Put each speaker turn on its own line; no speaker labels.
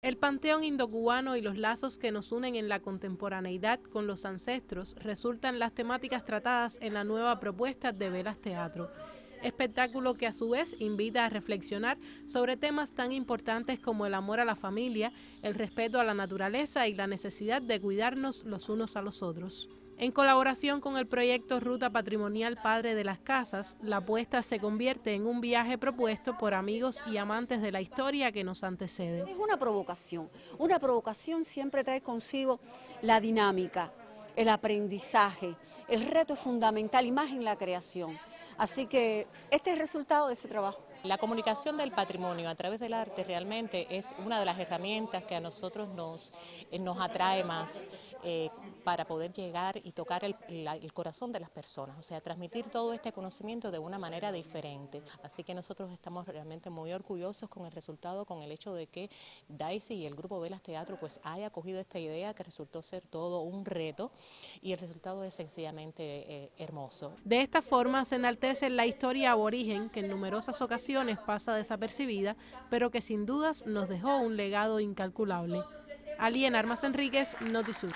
El panteón indocubano y los lazos que nos unen en la contemporaneidad con los ancestros resultan las temáticas tratadas en la nueva propuesta de Velas Teatro, espectáculo que a su vez invita a reflexionar sobre temas tan importantes como el amor a la familia, el respeto a la naturaleza y la necesidad de cuidarnos los unos a los otros. En colaboración con el proyecto Ruta Patrimonial Padre de las Casas, la apuesta se convierte en un viaje propuesto por amigos y amantes de la historia que nos antecede.
Es una provocación. Una provocación siempre trae consigo la dinámica, el aprendizaje. El reto es fundamental y más en la creación. Así que este es el resultado de ese trabajo.
La comunicación del patrimonio a través del arte realmente es una de las herramientas que a nosotros nos, eh, nos atrae más eh, para poder llegar y tocar el, corazón de las personas, o sea, transmitir todo este conocimiento de una manera diferente. Así que nosotros estamos realmente muy orgullosos con el resultado, con el hecho de que Daisy y el grupo Velas Teatro pues haya cogido esta idea que resultó ser todo un reto y el resultado es sencillamente eh, hermoso.
De esta forma se enaltece la historia aborigen que en numerosas pasa desapercibida, pero que sin dudas nos dejó un legado incalculable. Alien Armas Enríquez, Notisur.